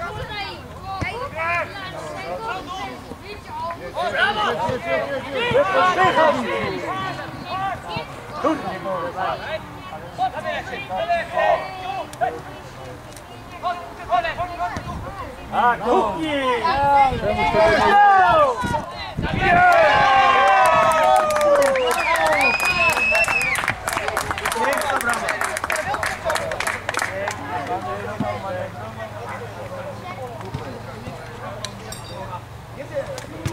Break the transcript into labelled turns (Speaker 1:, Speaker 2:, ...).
Speaker 1: A, tak, kuchni! Czemu cztery? Yeah.